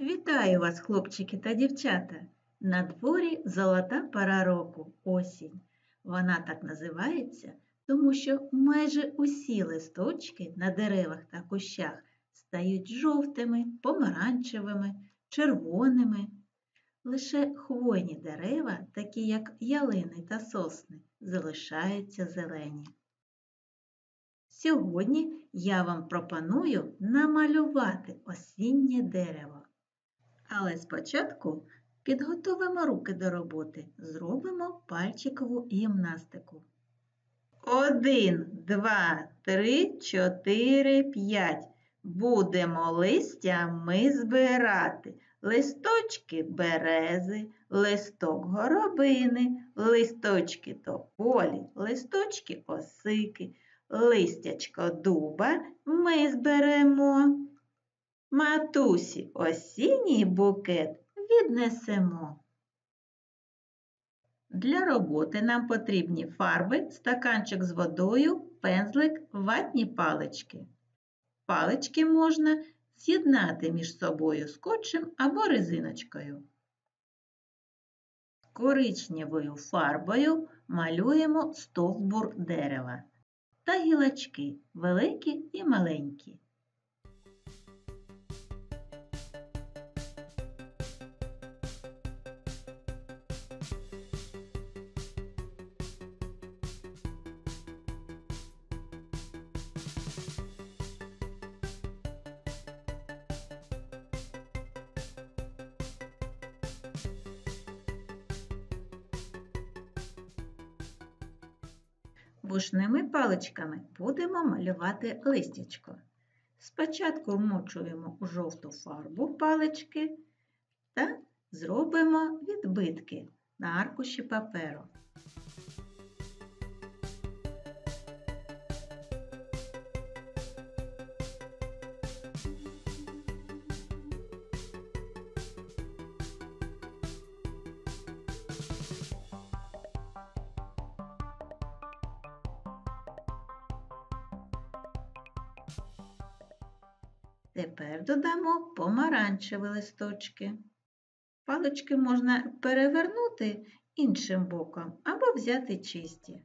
Вітаю вас, хлопчики та дівчата! На дворі золота пора року осінь. Вона так називається, тому що майже усі листочки на деревах та кущах стають жовтими, помаранчевими, червоними. Лише хвойні дерева, такі як ялини та сосни, залишаються зелені. Сьогодні я вам пропоную намалювати осіннє дерево. Але спочатку підготовимо руки до роботи, зробимо пальчикову гімнастику. Один, два, три, чотири, п'ять. Будемо листя ми збирати. Листочки берези, листок горобини, листочки тополі, листочки осики, листячко дуба ми зберемо. Матусі осінній букет віднесемо. Для роботи нам потрібні фарби, стаканчик з водою, пензлик, ватні палички. Палички можна з'єднати між собою скотчем або резиночкою. Коричневою фарбою малюємо стовбур дерева та гілочки великі і маленькі. Вушними паличками будемо малювати листячко. Спочатку вмочуємо у жовту фарбу палички та зробимо відбитки на аркуші паперу. Тепер додамо помаранчеві листочки. Палички можна перевернути іншим боком або взяти чисті.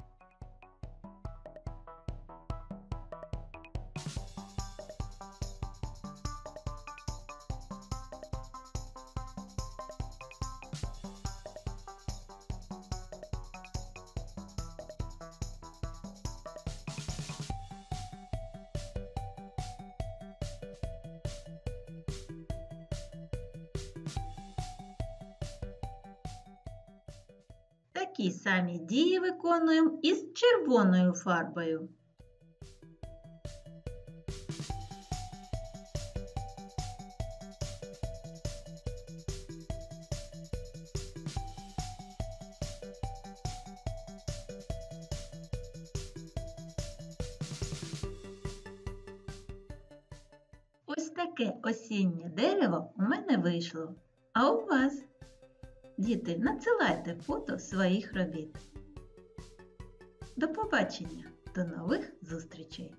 Такі самі дії виконуємо із червоною фарбою. Ось таке осіннє дерево у мене вийшло. А у вас? Діти, надсилайте фото своїх робіт. До побачення, до нових зустрічей!